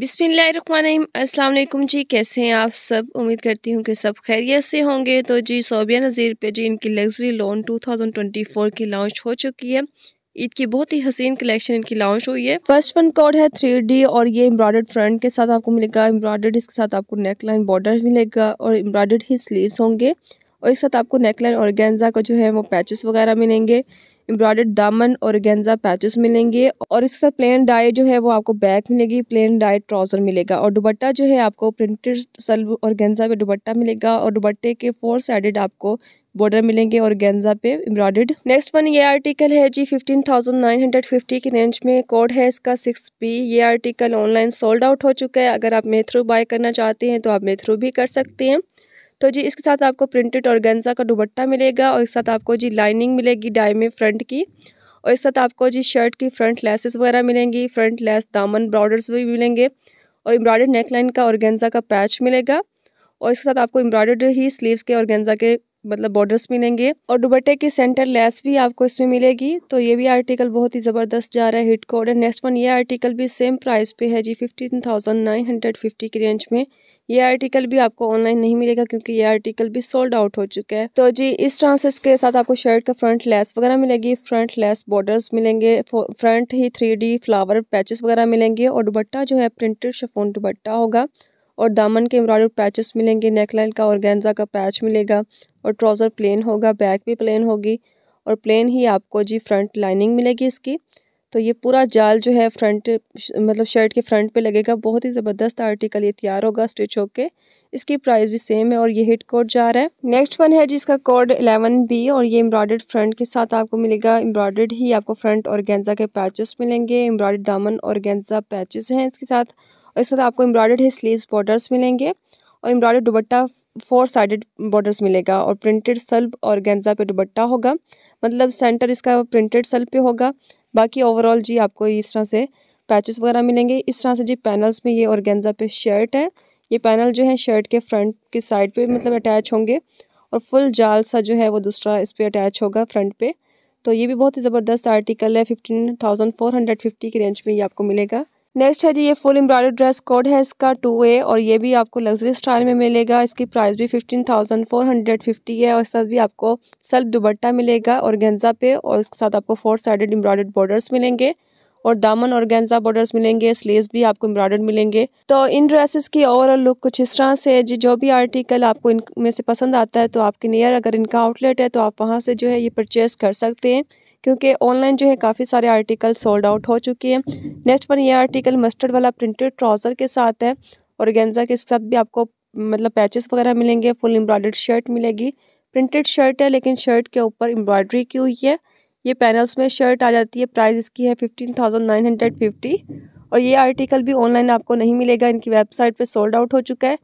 बिसमीम अस्सलाम वालेकुम जी, कैसे हैं आप सब? उम्मीद करती हूँ कि सब खैरियत से होंगे। तो जी, सोबिया नज़ीर पे जी, इनकी लग्जरी लोन 2024 की लॉन्च हो चुकी है। ईद की बहुत ही हसीन कलेक्शन इनकी लॉन्च हुई है। फ़र्स्ट वन कोड है थ्री डी और ये एम्ब्रॉयड फ्रंट के साथ आपको मिलेगा। एम्ब्रॉयड इसके साथ आपको नेक लाइन बॉर्डर मिलेगा और एम्ब्रॉयड ही स्लीव्स होंगे। और इसके साथ आपको नेक लाइन और गेंजा का जो है वो पैचेस वगैरह मिलेंगे। एम्ब्रॉयड दामन और गेंजा पैचेस मिलेंगे और इसका प्लेन डाई जो है वो आपको बैक मिलेगी प्लेन डाई ट्राउज़र मिलेगा और दुबट्टा जो है आपको प्रिंटेड सल्व और गेंजा पे दुबट्टा मिलेगा और दुबट्टे के फोर साइडेड आपको बॉर्डर मिलेंगे और गेंजा पे एम्ब्रॉयड नेक्स्ट वन ये आर्टिकल है जी fifteen thousand nine hundred fifty की रेंज में कोड है इसका सिक्स बी ये आर्टिकल ऑनलाइन सोल्ड आउट हो चुका है। अगर आप मेथ्रू बाय करना चाहते हैं तो आप मेथ्रू भी कर सकते हैं। तो जी, इसके साथ आपको प्रिंटेड और गेंजा का दुबट्टा मिलेगा और इसके साथ आपको जी लाइनिंग मिलेगी डाई में फ्रंट की और इसके साथ आपको जी शर्ट की फ्रंट लेसेस वगैरह मिलेंगी फ्रंट लेस दामन ब्रॉडर्स भी मिलेंगे और एम्ब्रॉयडर्ड नेकलाइन का और गेंजा का पैच मिलेगा और इसके साथ आपको एम्ब्रॉयडर्ड ही स्लीव्स के और गेंजा के मतलब बॉर्डर्स मिलेंगे। और दुबट्टे की सेंटर लेस भी आपको इसमें मिलेगी। तो ये भी आर्टिकल बहुत ही ज़बरदस्त जा रहा है हिट कोड है। नेक्स्ट वन ये आर्टिकल भी सेम प्राइस पे है जी fifteen thousand nine hundred fifty की रेंज में। ये आर्टिकल भी आपको ऑनलाइन नहीं मिलेगा क्योंकि ये आर्टिकल भी सोल्ड आउट हो चुका है। तो जी, इस तरह से इसके साथ आपको शर्ट का फ्रंट लेस वगैरह मिलेगी फ्रंट लेस बॉर्डर्स मिलेंगे फ्रंट ही थ्री फ्लावर पैचेस वगैरह मिलेंगे। और दुबट्टा जो है प्रिंटेड शफोन दुबट्टा होगा। और दामन के एम्ब्रॉयडर पैचेस मिलेंगे, नेकलाइन का और का पैच मिलेगा और ट्राउज़र प्लेन होगा बैक भी प्लेन होगी और प्लेन ही आपको जी फ्रंट लाइनिंग मिलेगी इसकी। तो ये पूरा जाल जो है फ्रंट मतलब शर्ट के फ्रंट पे लगेगा, बहुत ही ज़बरदस्त आर्टिकल ये तैयार होगा स्टिच होके। इसकी प्राइस भी सेम है और ये हिट कोड जा रहा है। नेक्स्ट वन है जिसका कोड 11 बी और ये एम्ब्रॉयड फ्रंट के साथ आपको मिलेगा। एम्ब्रॉयड ही आपको फ्रंट और गेंजा के पैचेस मिलेंगे। एम्ब्रॉयड दामन और गेंजा पैचेस हैं इसके साथ। और इसके साथ आपको एम्ब्रॉयड ही स्लीव बॉर्डर्स मिलेंगे और एम्ब्रॉयड दुबट्टा फोर साइडेड बॉर्डर्स मिलेगा और प्रिंटेड सल्ब और गेंजा पे दुबट्टा होगा। मतलब सेंटर इसका प्रिंटेड सल्ब पे होगा। बाकी ओवरऑल जी आपको इस तरह से पैचेस वगैरह मिलेंगे। इस तरह से जी पैनल्स में ये ऑर्गेन्जा पे शर्ट है। ये पैनल जो है शर्ट के फ्रंट की साइड पे मतलब अटैच होंगे और फुल जाल सा जो है वो दूसरा इस पर अटैच होगा फ्रंट पे। तो ये भी बहुत ही ज़बरदस्त आर्टिकल है। Fifteen thousand four hundred fifty की रेंज में ये आपको मिलेगा। नेक्स्ट है जी, ये फुल एम्ब्रॉयडर ड्रेस कोड है, इसका टू ए और ये भी आपको लग्जरी स्टाइल में मिलेगा। इसकी प्राइस भी fifteen thousand four hundred fifty है और इस साथ भी आपको सेल्फ दुबट्टा मिलेगा और गेंजा पे और इसके साथ आपको फोर साइडेड एम्ब्रॉयडर्ड बॉर्डर्स मिलेंगे और दामन और गेंजा बॉर्डर्स मिलेंगे स्लीव्स भी आपको एम्ब्रॉयडर्ड मिलेंगे। तो इन ड्रेसेस की ओवरऑल लुक कुछ इस तरह से जी, जो भी आर्टिकल आपको इनमें से पसंद आता है तो आपके नियर अगर इनका आउटलेट है तो आप वहाँ से जो है ये परचेज़ कर सकते हैं। क्योंकि ऑनलाइन जो है काफ़ी सारे आर्टिकल सोल्ड आउट हो चुके हैं। नेक्स्ट वन ये आर्टिकल मस्टर्ड वाला प्रिंटेड ट्राउज़र के साथ है और गेंजा के साथ भी आपको मतलब पैचेस वगैरह मिलेंगे फुल एम्ब्रॉयड शर्ट मिलेगी। प्रिंटेड शर्ट है, लेकिन शर्ट के ऊपर एम्ब्रॉयडरी की हुई है। ये पैनल्स में शर्ट आ जाती है प्राइस इसकी है fifteen thousand nine hundred fifty और ये आर्टिकल भी ऑनलाइन आपको नहीं मिलेगा, इनकी वेबसाइट पे सोल्ड आउट हो चुका है।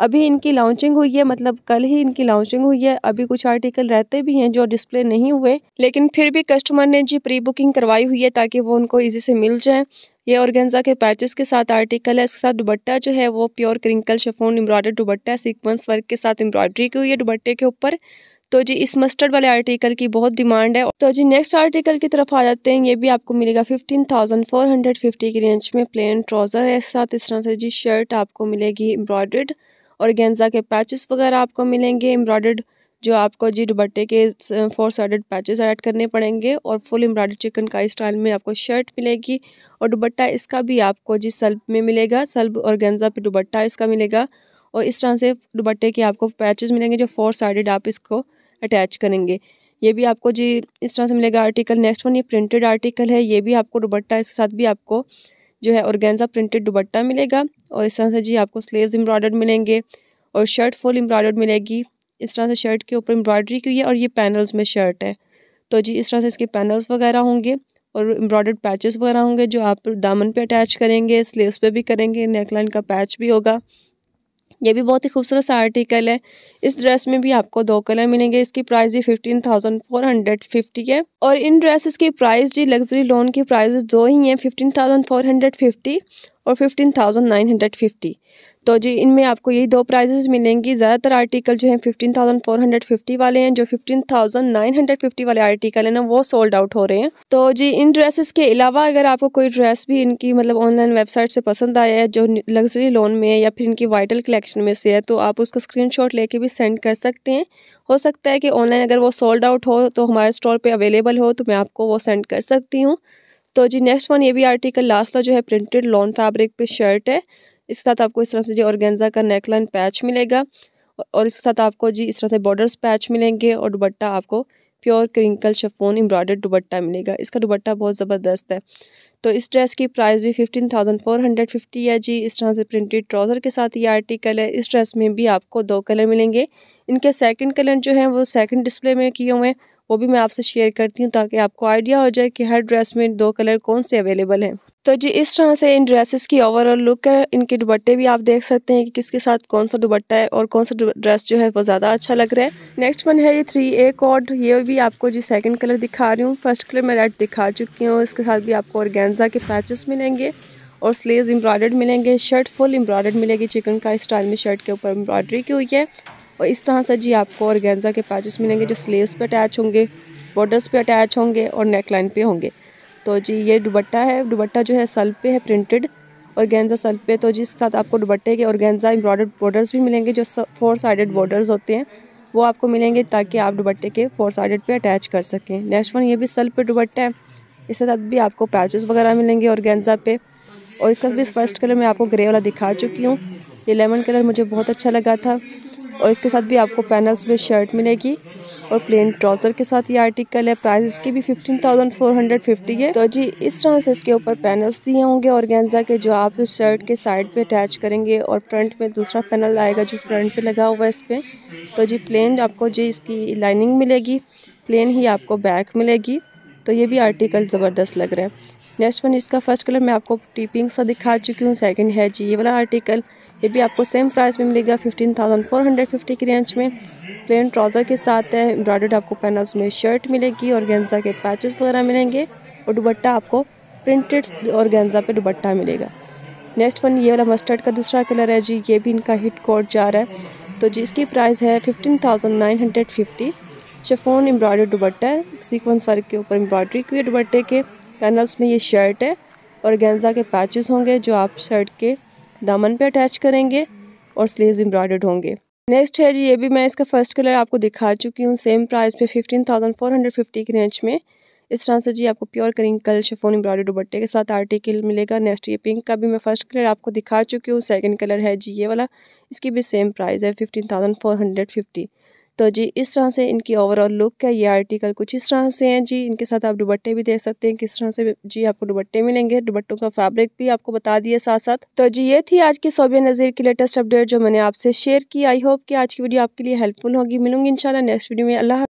अभी इनकी लॉन्चिंग हुई है मतलब कल ही इनकी लॉन्चिंग हुई है। अभी कुछ आर्टिकल रहते भी हैं जो डिस्प्ले नहीं हुए, लेकिन फिर भी कस्टमर ने जी प्री बुकिंग करवाई हुई है ताकि वो उनको ईजी से मिल जाए। ये ऑर्गेन्जा के पैचेस के साथ आर्टिकल है, इसके साथ दुबट्टा जो है वो pure crinkle chiffon embroider dupatta sequence work के साथ एम्ब्रॉयडरी की हुई है दुबट्टे के ऊपर। तो जी इस मस्टर्ड वाले आर्टिकल की बहुत डिमांड है। तो जी नेक्स्ट आर्टिकल की तरफ़ आ जाते हैं, ये भी आपको मिलेगा fifteen thousand four hundred fifty की रेंज में प्लेन ट्राउज़र है साथ इस तरह से जी शर्ट आपको मिलेगी एम्ब्रॉयड और गेंजा के पैचेस वगैरह आपको मिलेंगे एम्ब्रॉयड जो आपको जी दुबट्टे के फोर साइडेड पैचेस ऐड करने पड़ेंगे और फुल एम्ब्रॉयड चिकन का स्टाइल में आपको शर्ट मिलेगी और दुबट्टा इसका भी आपको जी सल्ब में मिलेगा सल्ब और गेंजा पे दुबट्टा इसका मिलेगा और इस तरह से दुबट्टे के आपको पैचेस मिलेंगे जो फोर साइडेड आप इसको अटैच करेंगे। ये भी आपको जी इस तरह से मिलेगा आर्टिकल नेक्स्ट वन ये प्रिंटेड आर्टिकल है, ये भी आपको दुबट्टा इसके साथ भी आपको जो है ऑर्गेन्जा प्रिंटेड दुबट्टा मिलेगा और इस तरह से जी आपको स्लीव्स एम्ब्रॉयडर्ड मिलेंगे और शर्ट फुल एम्ब्रॉयडर्ड मिलेगी। इस तरह से शर्ट के ऊपर एम्ब्रॉयडरी की है और ये पैनल्स में शर्ट है। तो जी इस तरह से इसके पैनल्स वगैरह होंगे और एम्ब्रॉयडर्ड पैचेस वगैरह होंगे जो आप दामन पे अटैच करेंगे स्लीव्स पे भी करेंगे नेकलाइन का पैच भी होगा। ये भी बहुत ही खूबसूरत सा आर्टिकल है। इस ड्रेस में भी आपको दो कलर मिलेंगे। इसकी प्राइस भी fifteen thousand four hundred fifty है। और इन ड्रेसेस की प्राइस जी लग्जरी लोन की प्राइस दो ही हैं fifteen thousand four hundred fifty और fifteen thousand nine hundred fifty तो जी, इनमें आपको यही दो प्राइजेस मिलेंगी। ज़्यादातर आर्टिकल जो हैं fifteen thousand four hundred fifty वाले हैं। जो fifteen thousand nine hundred fifty वाले आर्टिकल हैं ना, वो सोल्ड आउट हो रहे हैं। तो जी, इन ड्रेसेस के अलावा अगर आपको कोई ड्रेस भी इनकी मतलब ऑनलाइन वेबसाइट से पसंद आया है, जो लग्जरी लोन में है या फिर इनकी वाइटल कलेक्शन में से है तो आप उसका स्क्रीन शॉट लेके भी सेंड कर सकते हैं। हो सकता है कि ऑनलाइन अगर वो सोल्ड आउट हो तो हमारे स्टोर पर अवेलेबल हो तो मैं आपको वो सेंड कर सकती हूँ। तो जी नेक्स्ट वन ये भी आर्टिकल लास्ट का जो है प्रिंटेड लॉन फैब्रिक पे शर्ट है। इसके साथ आपको इस तरह से जो ऑर्गेन्जा का नेकलाइन पैच मिलेगा। और इसके साथ आपको जी इस तरह से बॉर्डर्स पैच मिलेंगे और दुबट्टा आपको pure crinkle chiffon embroidered dupatta मिलेगा। इसका दुबट्टा बहुत ज़बरदस्त है। तो इस ड्रेस की प्राइस भी fifteen thousand four hundred fifty है जी। इस तरह से प्रिंटेड ट्राउज़र के साथ ये आर्टिकल है। इस ड्रेस में भी आपको दो कलर मिलेंगे। इनके सेकंड कलर जो हैं, वो सेकंड डिस्प्ले में किए हुए हैं। वो भी मैं आपसे शेयर करती हूँ ताकि आपको आइडिया हो जाए कि हर ड्रेस में दो कलर कौन से अवेलेबल हैं। तो जी, इस तरह से इन ड्रेसेस की ओवरऑल लुक है। इनके दुबट्टे भी आप देख सकते हैं कि किसके साथ कौन सा दुबट्टा है और कौन सा ड्रेस जो है वो ज़्यादा अच्छा लग रहा है। नेक्स्ट वन है ये थ्री ए कॉड ये भी आपको जी सेकंड कलर दिखा रही हूँ। फ़र्स्ट कलर मैं रेड दिखा चुकी हूँ। इसके साथ भी आपको ऑर्गेन्जा के पैचेस मिलेंगे और स्लीव एम्ब्रॉयड मिलेंगे। शर्ट फुल एम्ब्रॉयड मिलेगी। चिकन का स्टाइल में शर्ट के ऊपर एम्ब्रॉयडरी की हुई है। और इस तरह से जी आपको ऑर्गेन्जा के पैचेस मिलेंगे जो स्लीव्स पे अटैच होंगे बॉर्डर्स पे अटैच होंगे और नेक लाइन पे होंगे। तो जी ये दुबट्टा है, दुबट्टा जो है सल पे है प्रिंटेड और गेंजा सल पे। तो जिसके साथ आपको दुबट्टे के और गेंजा एम्ब्रॉयडर्ड बॉर्डर्स भी मिलेंगे, जो फोर साइडेड बॉर्डर्स होते हैं, वो आपको मिलेंगे ताकि आप दुबट्टे के फोर साइडेड पे अटैच कर सकें। नेक्स्ट वन ये भी सल पे दुबट्टा है, इसके साथ भी आपको पैचेस वगैरह मिलेंगे और गेंजा पे। और इसका भी फ़र्स्ट कलर मैं आपको ग्रे वाला दिखा चुकी हूँ। ये लेमन कलर मुझे बहुत अच्छा लगा था। और इसके साथ भी आपको पैनल्स में शर्ट मिलेगी और प्लेन ट्राउज़र के साथ ये आर्टिकल है। प्राइस इसकी भी fifteen thousand four hundred fifty है। तो जी, इस तरह से इसके ऊपर पैनल्स दिए होंगे और गेंजा के जो आप इस शर्ट के साइड पे अटैच करेंगे और फ्रंट में दूसरा पैनल आएगा जो फ्रंट पे लगा हुआ है इस पर तो जी प्लेन आपको जी इसकी लाइनिंग मिलेगी प्लेन ही आपको बैक मिलेगी। तो ये भी आर्टिकल ज़बरदस्त लग रहा है। नेक्स्ट वन इसका फ़र्स्ट कलर मैं आपको टीपिंग सा दिखा चुकी हूँ। सेकंड है जी, ये वाला आर्टिकल ये भी आपको सेम प्राइस में मिलेगा fifteen thousand four hundred fifty की रेंज में। प्लेन ट्राउज़र के साथ है एम्ब्रॉयड आपको पैनल्स में शर्ट मिलेगी और गेंजा के पैचेस वगैरह मिलेंगे और दुबट्टा आपको प्रिंटेड और गेंजा पे दुबट्टा मिलेगा। नेक्स्ट वन ये वाला मस्टर्ड का दूसरा कलर है जी, ये भी इनका हिट कोड जा रहा है। तो जी, इसकी प्राइस है fifteen thousand nine hundred fifty chiffon embroider dupatta है सीक्वेंस वर्क के ऊपर एम्ब्रॉयडरी की दुबट्टे के। पैनल्स में ये शर्ट है और गेंजा के पैचेस होंगे जो आप शर्ट के दामन पे अटैच करेंगे और स्लीव्स एम्ब्रॉयडर्ड होंगे। नेक्स्ट है जी, ये भी मैं इसका फ़र्स्ट कलर आपको दिखा चुकी हूँ सेम प्राइस पे fifteen thousand four hundred fifty की रेंज में। इस तरह से जी आपको प्योर कल शिफोन एम्ब्रॉयडर्ड दुपट्टे के साथ आर्टिकल मिलेगा। नेक्स्ट ये पिंक का भी मैं फ़र्स्ट कलर आपको दिखा चुकी हूँ सेकंड कलर है जी ये वाला। इसकी भी सेम प्राइस है fifteen thousand four hundred fifty तो जी, इस तरह से इनकी ओवरऑल लुक है ये आर्टिकल कुछ इस तरह से हैं जी? इनके साथ आप दुबट्टे भी देख सकते हैं, किस तरह से जी आपको दुबट्टे मिलेंगे दुबट्टों का फैब्रिक भी आपको बता दिए साथ साथ तो जी, ये थी आज की सोबिया नज़ीर की लेटेस्ट अपडेट जो मैंने आपसे शेयर की। आई होप कि आज की वीडियो आपके लिए हेल्पफुल होगी। मिलूँगी इनशाला नेक्स्ट वीडियो में। अल्लाह